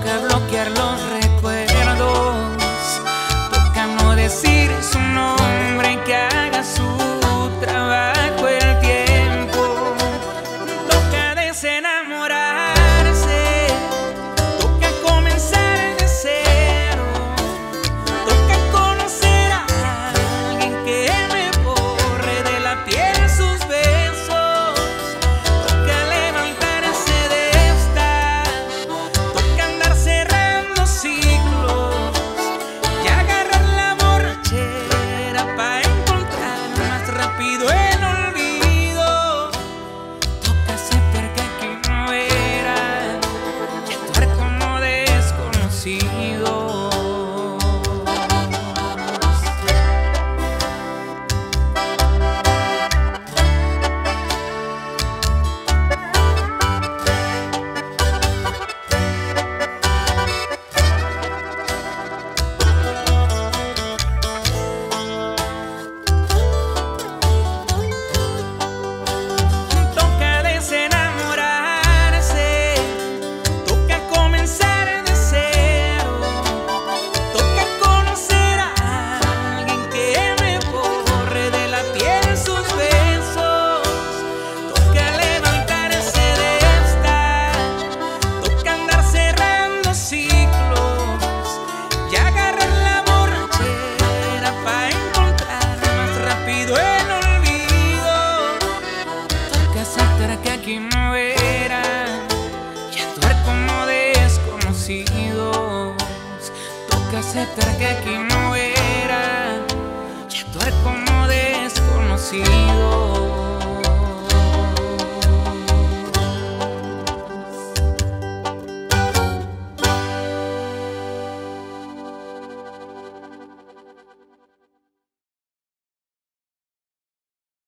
bloquear, bloquearlo. rápido el olvido. Tocaste cerca que no era, ya tú como desconocido. Toca aceptar que aquí no